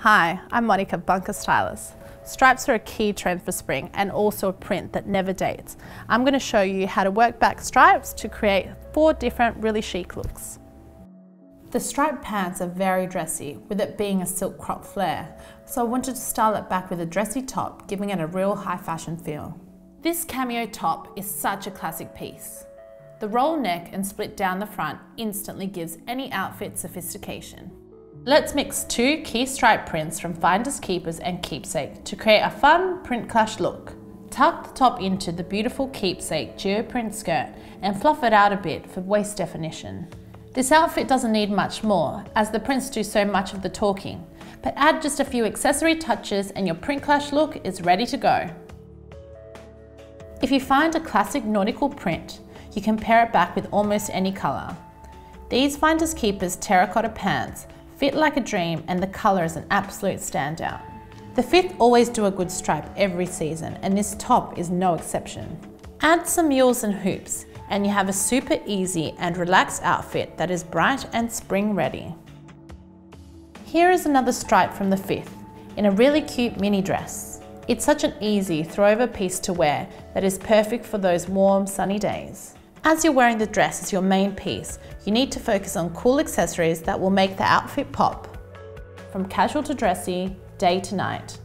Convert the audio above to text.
Hi, I'm Monica Bunker Stylist. Stripes are a key trend for spring and also a print that never dates. I'm going to show you how to work back stripes to create four different really chic looks. The striped pants are very dressy, with it being a silk crop flare, so I wanted to style it back with a dressy top, giving it a real high fashion feel. This cameo top is such a classic piece. The roll neck and split down the front instantly gives any outfit sophistication. Let's mix two key stripe prints from Finders Keepers and Keepsake to create a fun print clash look. Tuck the top into the beautiful Keepsake geoprint skirt and fluff it out a bit for waist definition. This outfit doesn't need much more, as the prints do so much of the talking, but add just a few accessory touches and your print clash look is ready to go. If you find a classic nautical print, you can pair it back with almost any colour. These Finders Keepers terracotta pants fit like a dream and the colour is an absolute standout. The Fifth always do a good stripe every season and this top is no exception. Add some mules and hoops and you have a super easy and relaxed outfit that is bright and spring ready. Here is another stripe from the fifth, in a really cute mini dress. It's such an easy throw-over piece to wear that is perfect for those warm sunny days. As you're wearing the dress as your main piece, you need to focus on cool accessories that will make the outfit pop. From casual to dressy, day to night.